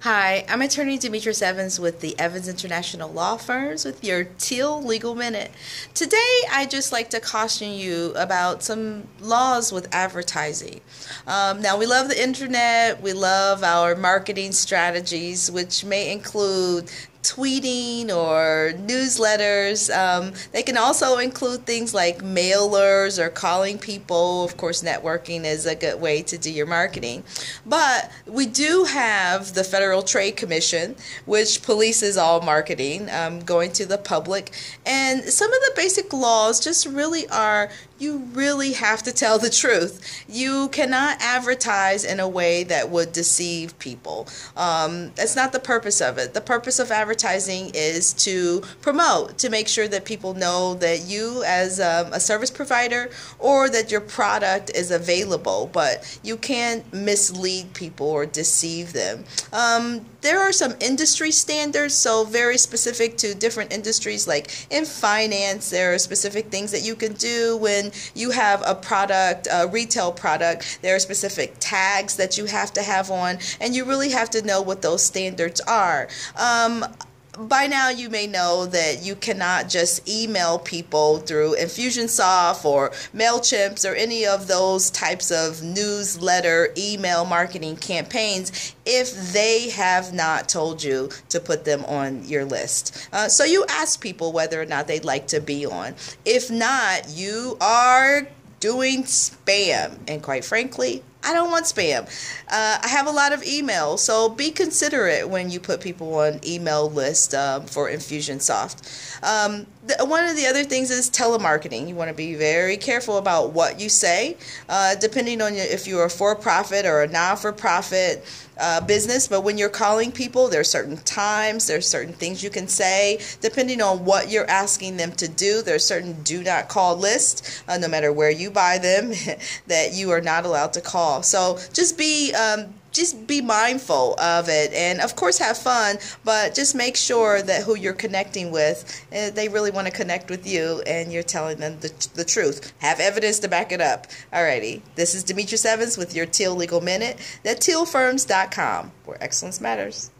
Hi, I'm attorney Demetrius Evans with the Evans International Law Firms with your TEIL Legal Minute. Today, I just like to caution you about some laws with advertising. Um, now, we love the internet, we love our marketing strategies, which may include tweeting or newsletters. Um, they can also include things like mailers or calling people. Of course, networking is a good way to do your marketing. But we do have the Federal Trade Commission, which polices all marketing um, going to the public. And some of the basic laws just really are you really have to tell the truth. You cannot advertise in a way that would deceive people. Um, that's not the purpose of it. The purpose of advertising is to promote, to make sure that people know that you, as um, a service provider, or that your product is available, but you can't mislead people or deceive them. Um, there are some industry standards, so very specific to different industries, like in finance, there are specific things that you can do when you have a product, a retail product. There are specific tags that you have to have on, and you really have to know what those standards are. Um, by now you may know that you cannot just email people through Infusionsoft or MailChimps or any of those types of newsletter email marketing campaigns if they have not told you to put them on your list. Uh, so you ask people whether or not they'd like to be on. If not, you are doing spam. And quite frankly, I don't want spam. Uh, I have a lot of emails, so be considerate when you put people on email list um, for Infusionsoft. Um, one of the other things is telemarketing. You want to be very careful about what you say, uh, depending on if you're a for-profit or a non-for-profit uh, business. But when you're calling people, there are certain times, there are certain things you can say, depending on what you're asking them to do. There are certain do not call lists, uh, no matter where you buy them, that you are not allowed to call so just be um, just be mindful of it. And of course have fun but just make sure that who you're connecting with eh, they really want to connect with you and you're telling them the, the truth. Have evidence to back it up. Alrighty this is demetrius evans with your TEIL legal minute at teilfirms.com where excellence matters